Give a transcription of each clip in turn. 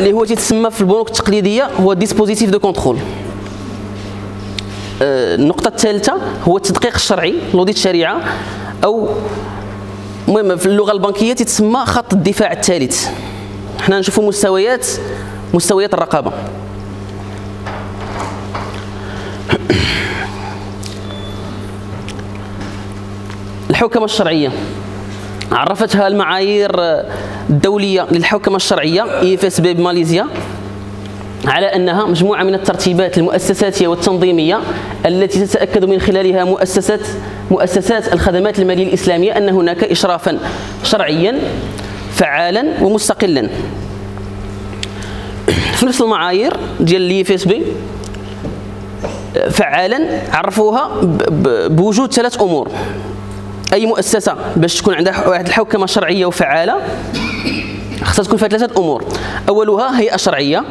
اللي هو تيتسمى في البنوك التقليدية هو dispositif de contrôle النقطة الثالثة هو التدقيق الشرعي l'audit الشريعة أو المهم في اللغة البنكية تتسمى خط الدفاع الثالث. حنا نشوفوا مستويات مستويات الرقابة. الحوكمة الشرعية. عرفتها المعايير الدولية للحوكمة الشرعية IFSB بماليزيا على أنها مجموعة من الترتيبات المؤسساتية والتنظيمية التي تتأكد من خلالها مؤسسات مؤسسات الخدمات المالية الإسلامية أن هناك اشرافا شرعيا فعالا ومستقلا. في نفس المعايير ديال ل IFSB فعالا عرفوها بوجود ثلاث أمور. أي مؤسسة باش تكون عندها واحد الحوكمة شرعية وفعالة خصها تكون فيها ثلاثة أمور. أولها هيئة شرعية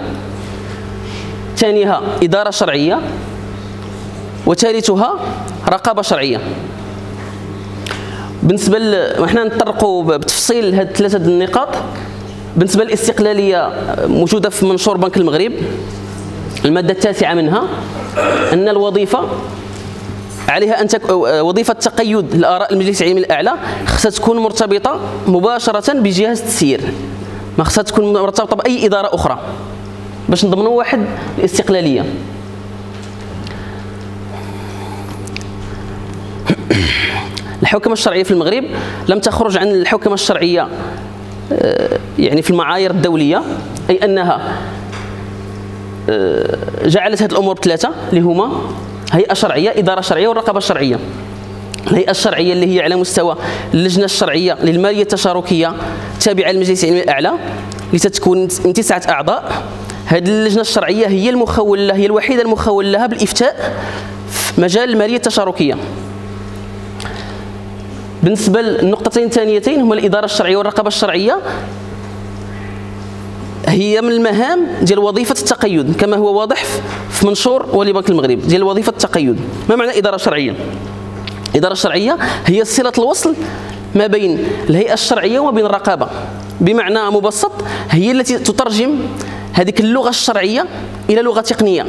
ثانيها إدارة شرعية وثالثها رقابة شرعية. بالنسبة إحنا نطرقوا بتفصيل هذه ثلاثة النقاط. بالنسبة للاستقلاليه موجودة في منشور بنك المغرب المادة التاسعة منها أن الوظيفة عليها أن تك... وظيفة تقيد الآراء المجلس العلمي الأعلى خصها تكون مرتبطة مباشرة بجهاز التسيير. ما خصها تكون مرتبطة بأي إدارة أخرى. باش نضمنوا واحد الاستقلالية. الحوكمة الشرعية في المغرب لم تخرج عن الحوكمة الشرعية آه، يعني في المعايير الدولية أي أنها آه، جعلت هذه الأمور ثلاثة اللي هما هيئه شرعيه إدارة شرعية والرقابه الشرعيه الهيئه الشرعية اللي هي على مستوى اللجنة الشرعية للمالية التشاركية تابعة للمجلس العلمي الأعلى لتتكون من تسعه أعضاء. هذه اللجنة الشرعية هي المخول لها هي الوحيدة المخول لها بالإفتاء في مجال المالية التشاركية. بالنسبة للنقطتين الثانيتين هما الإدارة الشرعية والرقابة الشرعية. هي من المهام ديال وظيفة التقيد كما هو واضح في منشور ولي بنك المغرب ديال وظيفة التقيد. ما معنى إدارة شرعية؟ الاداره الشرعيه هي صلة الوصل ما بين الهيئة الشرعية وما بين الرقابة. بمعنى مبسط هي التي تترجم هذيك اللغة الشرعية إلى لغة تقنية.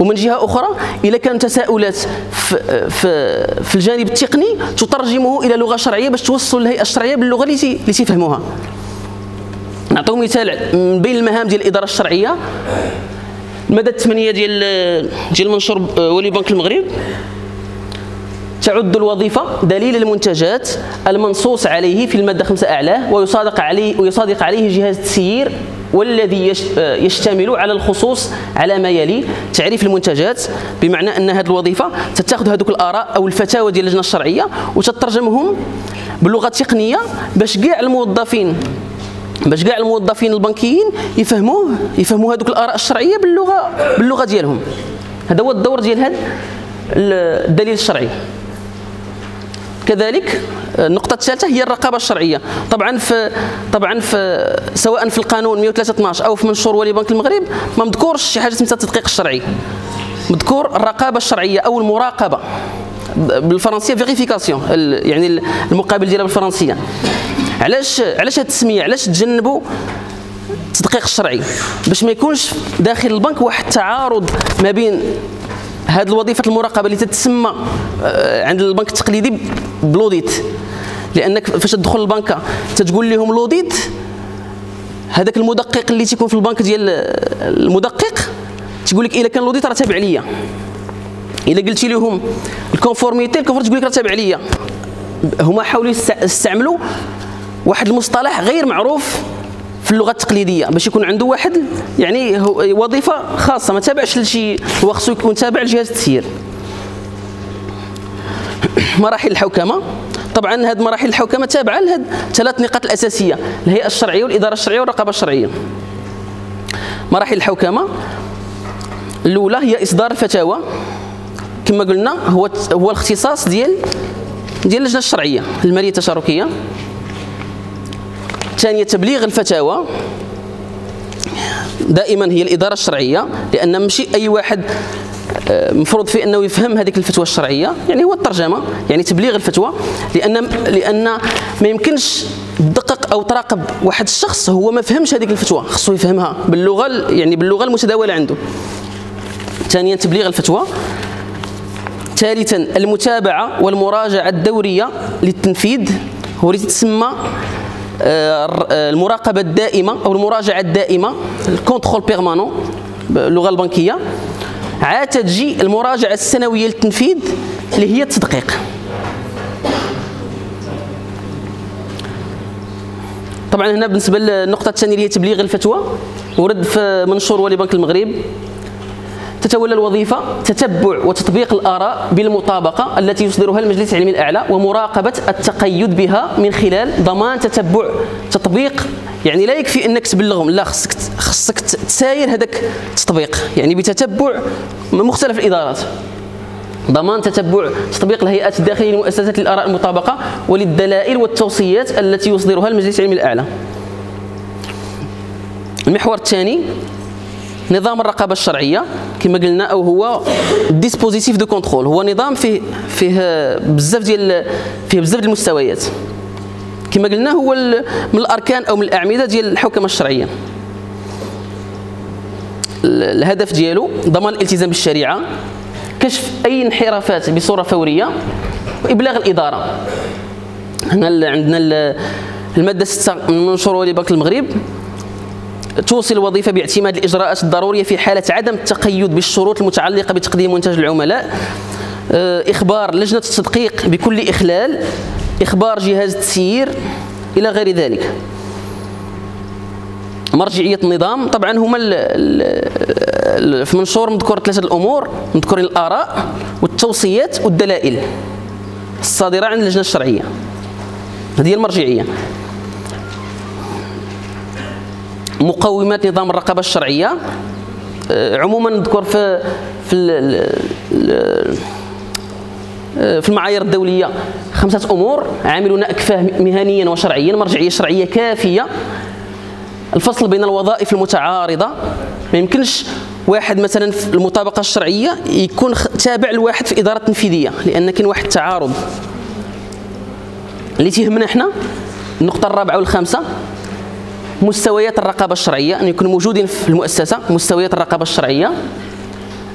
ومن جهة أخرى إذا كان تساؤلات في, في, في الجانب التقني تترجمه إلى لغة شرعية باش توصل الهيئة الشرعية باللغة اللي تفهموها نعطيو مثال من بين المهام ديال الإدارة الشرعية. الماده الثمانيه ديال ديال منشور ولي بنك المغرب. تعد الوظيفة دليل المنتجات المنصوص عليه في المادة 5 أعلاه ويصادق عليه ويصادق عليه جهاز التسيير والذي يشتمل على الخصوص على ما يلي. تعريف المنتجات بمعنى أن هذه الوظيفة تتاخذ هذوك الآراء أو الفتاوى ديال اللجنة الشرعية وتترجمهم باللغة التقنيه باش كاع الموظفين باش كاع الموظفين البنكيين يفهموه يفهموا هذوك الآراء الشرعية باللغة باللغة ديالهم. هذا هو الدور ديال هذا الدليل الشرعي. كذلك النقطة الثالثة هي الرقابة الشرعية. طبعا في طبعا في سواء في القانون 113 أو في منشور ولي بنك المغرب ما مذكورش شي حاجة اسمها التدقيق الشرعي. مذكور الرقابة الشرعية أو المراقبة. بالفرنسية vérification يعني المقابل ديالها بالفرنسية. علاش علاش هذه التسمية؟ علاش تجنبوا التدقيق الشرعي؟ باش ما يكونش داخل البنك واحد التعارض ما بين هذه الوظيفة المراقبة اللي تتسمى آه، عند البنك التقليدي ب l'audit. لأنك فاش تدخل البنكه تتقول لهم l'audit هذاك المدقق اللي تيكون في البنك ديال المدقق تقول لك إلا كان l'audit راه تابع ليا. إلا قلتي لهم ال conformité ال conformité تقول لك راه تابع ليا. هما حاولوا يستعملوا واحد المصطلح غير معروف في اللغة التقليدية. باش يكون عنده واحد يعني وظيفة خاصة ما تابعش لشي هو خصو يكون تابع لجهاز التسيير. مراحل الحوكمة. طبعا هذه مراحل الحوكمة تابعة لهذ ثلاث نقاط الأساسية الهيئة الشرعية والإدارة الشرعية والرقابة الشرعية. مراحل الحوكمة. الأولى هي إصدار الفتاوى. كما قلنا هو هو الاختصاص ديال ديال اللجنة الشرعية المالية التشاركية. الثانية تبليغ الفتاوى دائما هي الإدارة الشرعية لأن ماشي أي واحد مفروض فيه أنه يفهم هذيك الفتوى الشرعية يعني هو الترجمة يعني تبليغ الفتوى لأن لأن ما يمكنش تدقق أو تراقب واحد الشخص هو ما فهمش هذيك الفتوى خصو يفهمها باللغة يعني باللغة المتداولة عنده. ثانيا تبليغ الفتوى. ثالثا المتابعة والمراجعة الدورية للتنفيذ هو اللي تسمى آه، المراقبة الدائمة أو المراجعة الدائمة ال contrôle permanent باللغة البنكية. عاد تجي المراجعة السنوية للتنفيذ اللي هي التدقيق. طبعا هنا بالنسبة للنقطة الثانية اللي هي تبليغ الفتوى ورد في منشور ولي بنك المغرب. تتولى الوظيفة تتبع وتطبيق الآراء بالمطابقة التي يصدرها المجلس العلمي الأعلى ومراقبة التقيد بها من خلال ضمان تتبع تطبيق. يعني لا يكفي أنك تبلغهم. لا خصك خصك تساير هذاك التطبيق يعني بتتبع مختلف الإدارات. ضمان تتبع تطبيق الهيئات الداخلية لمؤسسات الآراء المطابقة وللدلائل والتوصيات التي يصدرها المجلس العلمي الأعلى. المحور الثاني نظام الرقابة الشرعية كما قلنا أو هو dispositif de contrôle هو نظام فيه فيه بزاف ديال فيه بزاف ديال المستويات. كما قلنا هو من الأركان أو من الأعمدة ديال الحوكمه الشرعية. الهدف ديالو ضمان الالتزام بالشريعة كشف أي انحرافات بصورة فورية وإبلاغ الإدارة. هنا عندنا المادة 6 من منشور ولي بنك المغرب توصي الوظيفة باعتماد الإجراءات الضرورية في حالة عدم التقيد بالشروط المتعلقة بتقديم منتج العملاء. آه، إخبار لجنة التدقيق بكل إخلال إخبار جهاز التسيير إلى غير ذلك. مرجعية النظام طبعا هما في منشور مذكور ثلاثة الأمور مذكورين الآراء والتوصيات والدلائل الصادرة عن اللجنة الشرعية. هذه المرجعية. مقومات نظام الرقابة الشرعية. آه، عموما نذكر في في في المعايير الدولية خمسة أمور. عاملون اكفاه مهنيا وشرعيا مرجعية شرعية كافية. الفصل بين الوظائف المتعارضة. ما يمكنش واحد مثلا في المطابقة الشرعية يكون تابع لواحد في الاداره التنفيذيه لأن كاين واحد التعارض. اللي تيهمنا إحنا النقطة الرابعة والخامسة. مستويات الرقابة الشرعية أن يكونوا موجودين في المؤسسة مستويات الرقابة الشرعية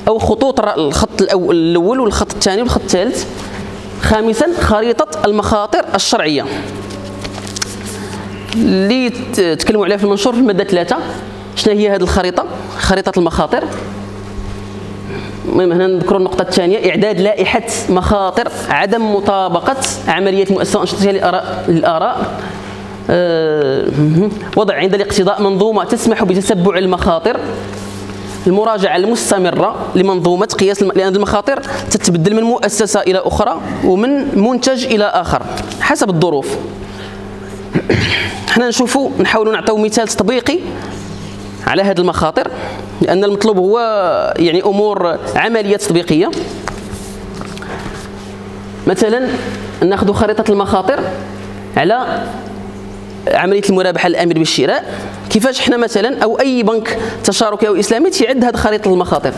أو خطوط الخط الأول والخط الثاني والخط الثالث. خامسا خريطة المخاطر الشرعية. اللي تكلموا عليها في المنشور في المادة ثلاثة شنو هي هذه الخريطة؟ خريطة المخاطر. المهم هنا نذكر النقطة الثانية. إعداد لائحة مخاطر عدم مطابقة عملية المؤسسة وأنشطتها للآراء. وضع عند الاقتضاء منظومة تسمح بتتبع المخاطر. المراجعة المستمرة لمنظومة قياس لأن المخاطر تتبدل من مؤسسة إلى أخرى ومن منتج إلى آخر حسب الظروف. إحنا نشوفوا نحاولوا نعطيو مثال تطبيقي على هذه المخاطر لأن المطلوب هو يعني أمور عملية تطبيقية. مثلا ناخذ خريطة المخاطر على عملية المرابحة الامر بالشراء كيفاش حنا مثلا أو أي بنك تشاركي أو إسلامي تيعد هذه خريطة المخاطر؟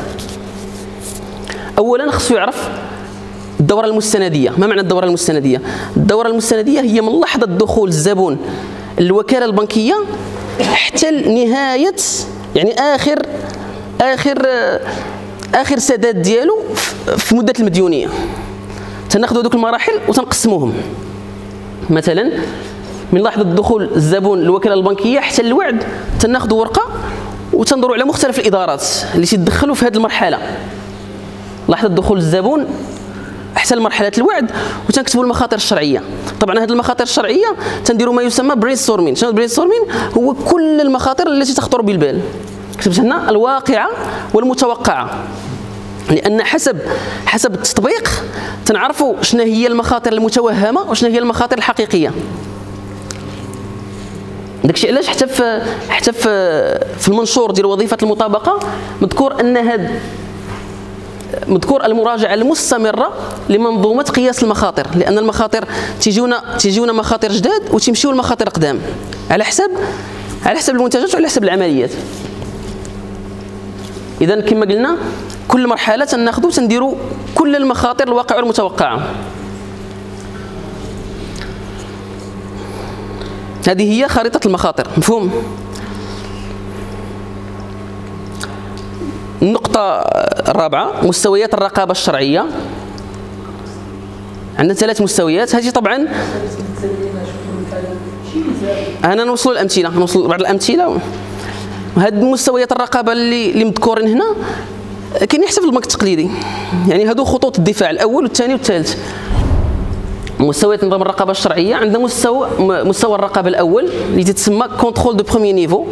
اولا خصو يعرف الدورة المستندية. ما معنى الدورة المستندية؟ الدورة المستندية هي من لحظة دخول الزبون الوكاله البنكية حتى نهاية يعني آخر آخر آخر سداد ديالو في مدة المديونية. تناخذوا هذوك المراحل وتنقسموهم. مثلا من لحظة دخول الزبون الوكاله البنكية حتى الوعد تناخذوا ورقة وتنظروا على مختلف الإدارات اللي تدخلوا في هذه المرحلة. لحظة دخول الزبون حتى لمرحلة الوعد وتنكتبوا المخاطر الشرعية. طبعا هذه المخاطر الشرعية تنديروا ما يسمى brainstorming شنو brainstorming هو كل المخاطر التي تخطر بالبال. كتبت هنا الواقعة والمتوقعة. لأن حسب حسب التطبيق تنعرفوا شنو هي المخاطر المتوهمة وشنو هي المخاطر الحقيقية. داكشي علاش حتى في حتى في في المنشور ديال وظيفة المطابقة مذكور أن هاد مذكور المراجعة المستمرة لمنظومة قياس المخاطر لأن المخاطر تيجونا تيجونا مخاطر جداد وتمشيو المخاطر قدام. على حسب على حسب المنتجات وعلى حسب العمليات. اذا كما قلنا كل مرحلة تناخذوا تنديروا كل المخاطر الواقعه المتوقعه هذه هي خريطة المخاطر مفهوم؟ النقطة الرابعة مستويات الرقابة الشرعية. عندنا ثلاث مستويات هذه طبعا أنا نوصل الامثله نوصل بعض الأمثلة. هاد مستويات الرقابة اللي اللي مذكورين هنا كاين حتى في البنك التقليدي. يعني هادو خطوط الدفاع الأول والثاني والثالث. مستويات نظام الرقابة الشرعية. عندنا مستوى مستوى الرقابة الأول اللي تتسمى contrôle de premier niveau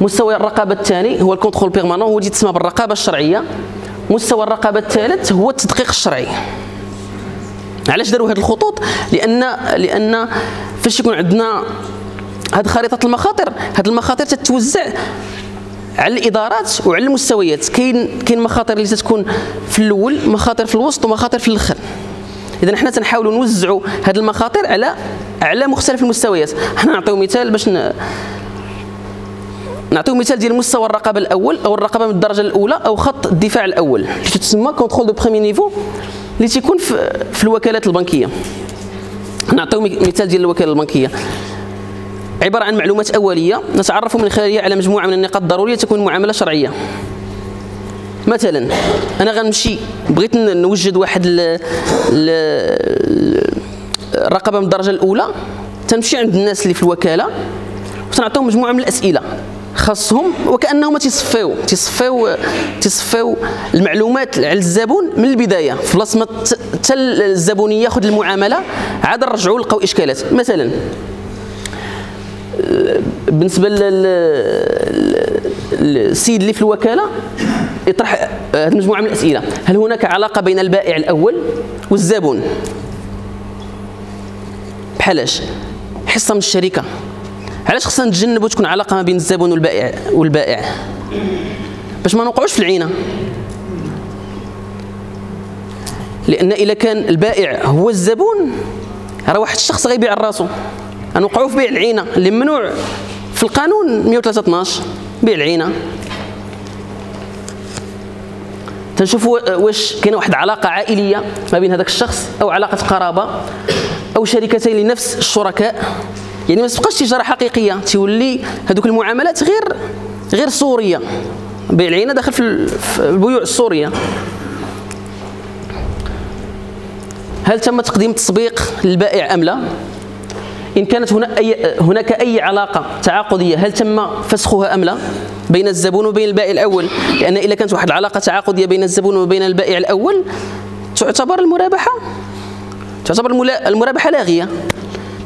مستوى الرقابة الثاني هو ال contrôle permanent هو اللي تسمى بالرقابة الشرعية. مستوى الرقابة الثالث هو التدقيق الشرعي. علاش داروا هذه الخطوط؟ لأن لأن فاش يكون عندنا هذه خريطة المخاطر هذه المخاطر تتوزع على الإدارات وعلى المستويات. كاين كاين مخاطر اللي تتكون في الأول مخاطر في الوسط ومخاطر في الآخر. اذا حنا تنحاولوا نوزعوا هذه المخاطر على على مختلف المستويات. حنا نعطيو مثال باش ن... نعطيو مثال ديال مستوى الرقابه الأول أو الرقابه من الدرجة الأولى أو خط الدفاع الأول. اللي تسمى contrôle de premier niveau اللي تيكون في, في الوكالات البنكية. نعطيو مثال ديال الوكالة البنكية. عبارة عن معلومات أولية نتعرف من خلالها على مجموعة من النقاط الضروريه تكون معاملة شرعية. مثلا أنا غنمشي بغيت نوجد واحد الرقابة من الدرجة الأولى تنمشي عند الناس اللي في الوكالة وتنعطيهم مجموعة من الأسئلة. خاصهم وكأنهم تيصفيو تيصفيو تيصفيو المعلومات على الزبون من البداية. في بلاصة ما حتى الزبون ياخذ المعاملة عاد نرجعوا نلقاو إشكالات. مثلا بالنسبة للسيد اللي في الوكالة يطرح هذه مجموعه من الأسئلة. هل هناك علاقة بين البائع الأول والزبون؟ بحالاش؟ حصة من الشركة. علاش خصنا نتجنبوا تكون علاقة ما بين الزبون والبائع والبائع؟ باش ما نوقعوش في العينة. لأن اذا كان البائع هو الزبون راه واحد الشخص غيبيع راسو. غنوقعوا في بيع العينة اللي ممنوع في القانون 112 بيع العينة. تنشوفوا واش كاينة واحد العلاقه عائلية ما بين هذاك الشخص أو علاقة قرابة أو شركتين لنفس الشركاء. يعني ما تبقاش تجاره حقيقية تولي هذوك المعاملات غير غير صوريه بيع العينة داخل في البيوع الصوريه هل تم تقديم تسبيق للبائع أم لا؟ إن كانت هنا أي هناك أي علاقة تعاقدية هل تم فسخها أم لا؟ بين الزبون وبين البائع الأول لأن إذا كانت واحد العلاقه تعاقدية بين الزبون وبين البائع الأول تعتبر المرابحة. تعتبر المرابحة لاغيه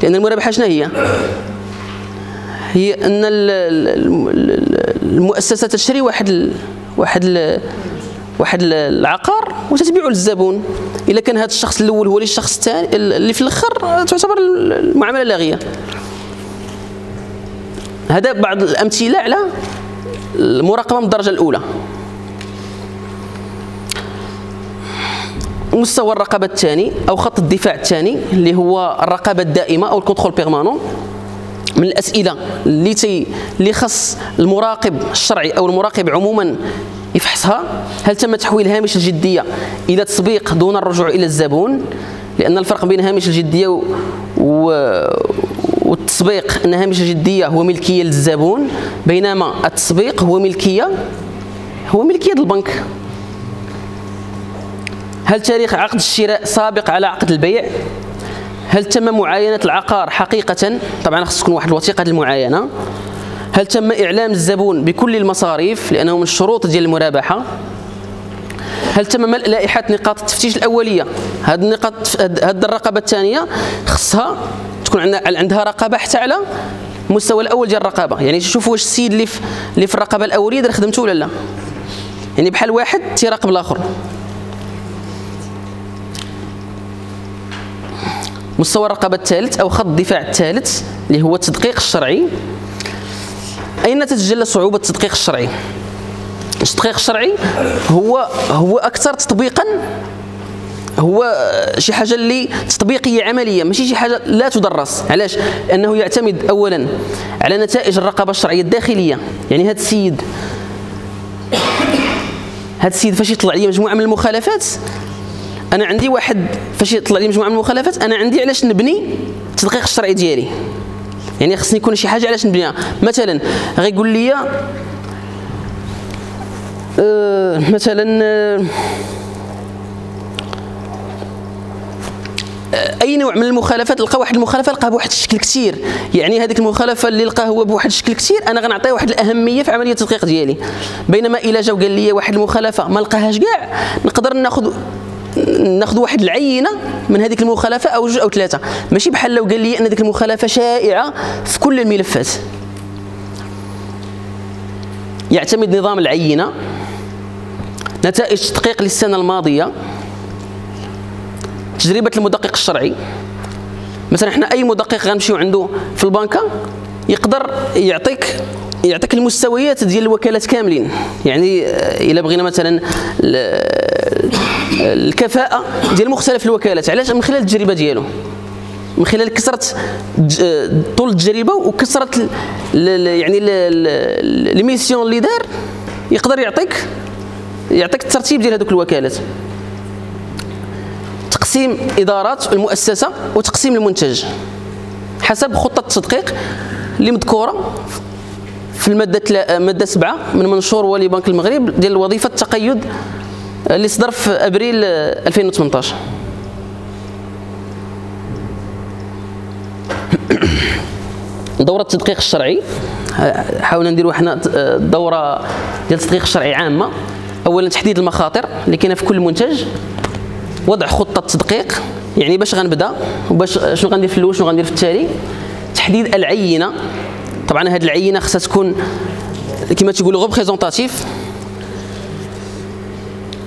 لأن المرابحة شنو هي؟ هي أن المؤسسة تشتري واحد واحد واحد العقار وتتبيعه للزبون. إلا كان هذا الشخص الأول هو الشخص الثاني اللي في الأخر تعتبر المعاملة لاغيه هذا بعض الأمثلة على المراقبة من الدرجة الأولى. مستوى الرقابة الثاني أو خط الدفاع الثاني اللي هو الرقابة الدائمة أو ال contrôle permanent من الأسئلة اللي تي اللي خص المراقب الشرعي أو المراقب عموما يفحصها؟ هل تم تحويل هامش الجدية إلى تسبيق دون الرجوع إلى الزبون؟ لأن الفرق بين هامش الجدية و... و... والتسبيق إن هامش الجدية هو ملكية للزبون بينما التسبيق هو ملكية هو ملكية البنك. هل تاريخ عقد الشراء سابق على عقد البيع؟ هل تم معاينة العقار حقيقة؟ طبعا خص تكون واحد الوثيقة المعاينة هل تم إعلام الزبون بكل المصاريف لأنه من الشروط ديال المرابحة؟ هل تم ملء لائحة نقاط التفتيش الأولية؟ هذه النقاط هذه الرقابة الثانية خصها تكون عندها رقابة حتى على المستوى الأول ديال الرقابة. يعني تشوفوا واش السيد اللي في اللي في الرقابة الأولية دار خدمته ولا لا. يعني بحال واحد تيراقب الآخر. مستوى الرقابة الثالث أو خط الدفاع الثالث اللي هو التدقيق الشرعي. أين تتجلى صعوبة التدقيق الشرعي؟ التدقيق الشرعي هو هو أكثر تطبيقا هو شي حاجة اللي تطبيقية عملية ماشي شي حاجة لا تدرس علاش؟ لأنه يعتمد أولا على نتائج الرقابة الشرعية الداخلية يعني هذا السيد هذا السيد فاش يطلع لي مجموعة من المخالفات أنا عندي واحد فاش يطلع لي مجموعة من المخالفات أنا عندي علاش نبني التدقيق الشرعي ديالي يعني خصني يكون شي حاجة علاش نبنيها مثلا غيقول لي آه مثلا آه أي نوع من المخالفات لقى واحد المخالفة لقاها بواحد الشكل كثير يعني هذيك المخالفة اللي لقاه هو بواحد الشكل كثير أنا غنعطيه واحد الأهمية في عملية التدقيق ديالي. بينما إلا جا وقال لي واحد المخالفة ما لقاهاش كاع نقدر ناخذ ناخذ واحد العينة من هذيك المخالفة أو جوج أو ثلاثة. ماشي بحال لو قال لي أن هذيك المخالفة شائعة في كل الملفات. يعتمد نظام العينة نتائج تدقيق للسنة الماضية تجربة المدقق الشرعي. مثلا إحنا أي مدقق غنمشيو عنده في البنكة يقدر يعطيك يعطيك المستويات ديال الوكالات كاملين. يعني إلا بغينا مثلا الكفاءة ديال مختلف الوكالات. علاش؟ من خلال التجربة ديالو. من خلال كثره طول التجربة وكثره يعني الميسيون اللي دار. يقدر يعطيك يعطيك الترتيب ديال هذوك الوكالات. تقسيم إدارات المؤسسة وتقسيم المنتج. حسب خطة التدقيق اللي مذكورة. في المادة مادة 7 من منشور ولي بنك المغرب ديال وظيفة التقيد اللي صدر في أبريل 2018 دورة التدقيق الشرعي. حاولنا نديروا حنا دورة ديال التدقيق الشرعي عامة. اولا تحديد المخاطر اللي كاينة في كل منتج. وضع خطة تدقيق. يعني باش غنبدأ وباش شنو غندير في الأول شنو غندير في التالي. تحديد العينة. طبعا هذه العينة خصها تكون كما تقولوا ريبريزونتاتيف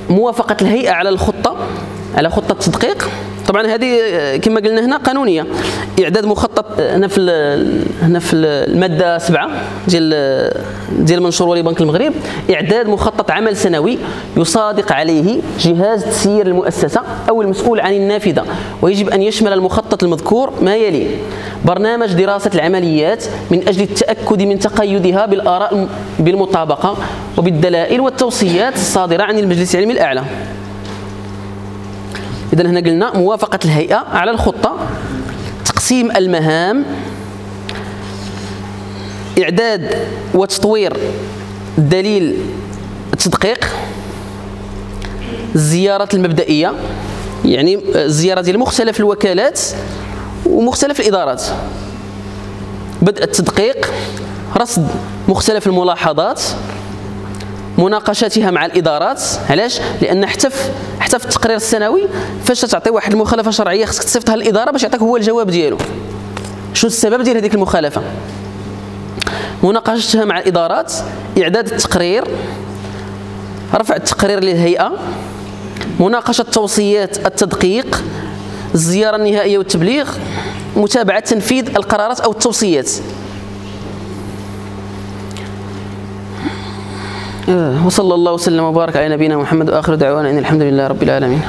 موافقة الهيئة على الخطة على خطة التدقيق. طبعا هذه كما قلنا هنا قانونية. إعداد مخطط هنا في هنا في المادة 7 ديال ديال منشور ولي بنك المغرب. إعداد مخطط عمل سنوي يصادق عليه جهاز تسيير المؤسسة أو المسؤول عن النافذة ويجب أن يشمل المخطط المذكور ما يلي برنامج دراسة العمليات من أجل التأكد من تقيدها بالآراء بالمطابقة وبالدلائل والتوصيات الصادرة عن المجلس العلمي الأعلى. اذا هنا قلنا موافقة الهيئة على الخطة تقسيم المهام إعداد وتطوير دليل التدقيق الزيارات المبدئية يعني الزياره ديال مختلف الوكالات ومختلف الإدارات. بدء التدقيق رصد مختلف الملاحظات مناقشتها مع الإدارات. علاش؟ لأن حتى في حتى في التقرير السنوي فاش تعطي واحد المخالفة شرعية خصك تصيفطها للإدارة باش يعطيك هو الجواب ديالو. شو السبب ديال هذيك المخالفة؟ مناقشتها مع الإدارات إعداد التقرير رفع التقرير للهيئة مناقشة توصيات التدقيق الزيارة النهائية والتبليغ متابعة تنفيذ القرارات أو التوصيات. وصلى الله وسلم وبارك على نبينا محمد وآخر دعوانا إن الحمد لله رب العالمين.